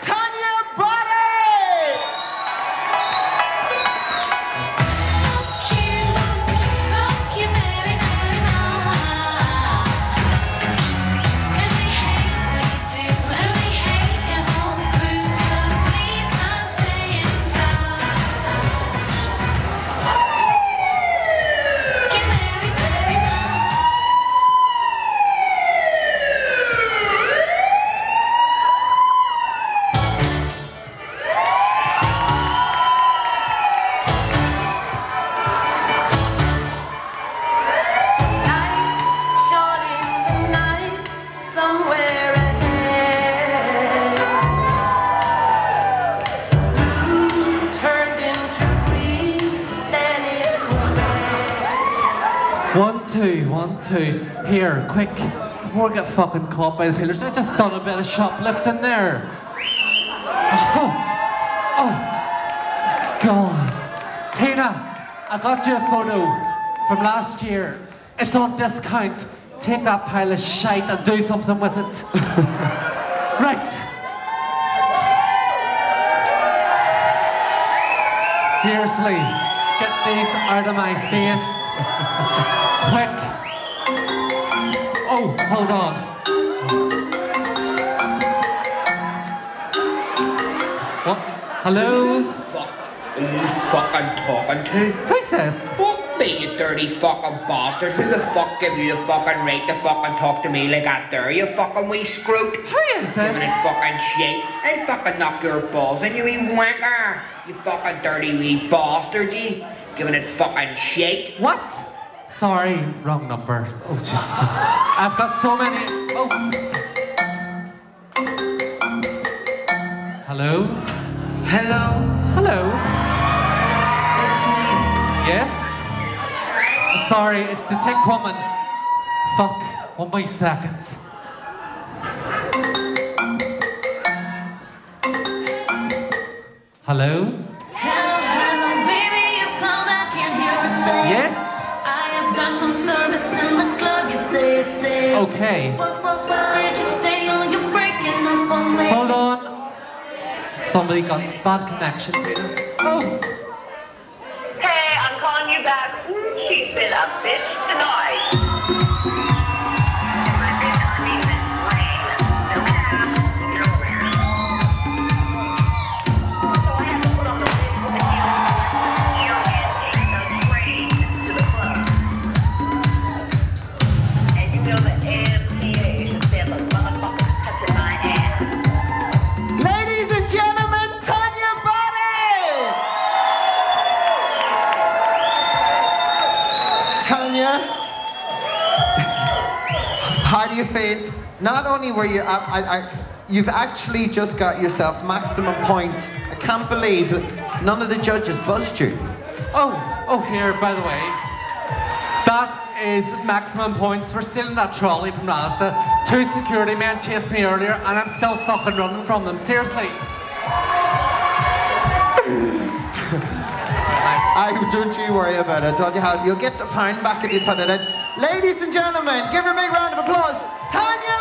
Tanya One, two, one, two. Here, quick. Before I get fucking caught by the pillars, I just done a bit of shoplifting there. Oh, oh, God. Tina, I got you a photo from last year. It's on discount. Take that pile of shite and do something with it. right. Seriously, get these out of my face. Quick. Oh, hold on. What? Hello? Fuck Fuck you fucking talking to? Who's this? Fuck me, you dirty fucking bastard. Who the fuck give you the fucking right to fucking talk to me like that there, you fucking wee scroot? Who is this? Giving it fucking shit. I'd fucking knock your balls in, you wee wanker. You fucking dirty wee bastard, you. Giving it fucking shit. What? Sorry, wrong number. Oh, just. I've got so many. Oh. Hello? Hello, Hello? Sorry, it's the tech woman. Fuck, one more second. Hello? Hello, hello, baby, you called, I can't hear a thing. Yes? I have got no service in the club, you say, say. Okay. What, what, what did you say? Oh, you're breaking up on me. Hold on. Somebody got bad connection to them. Oh, Hey, I'm calling you back. She's been a bitch tonight. Tanya, how do you feel? Not only were you, I, I, I, you've actually just got yourself maximum points. I can't believe none of the judges buzzed you. oh, oh, here, by the way. That is maximum points for stealing that trolley from Rasta. Two security men chased me earlier and I'm still fucking running from them. Seriously. I don't you worry about it. I told you how you'll get the pound back if you put it in. Ladies and gentlemen, give her a big round of applause. Tanya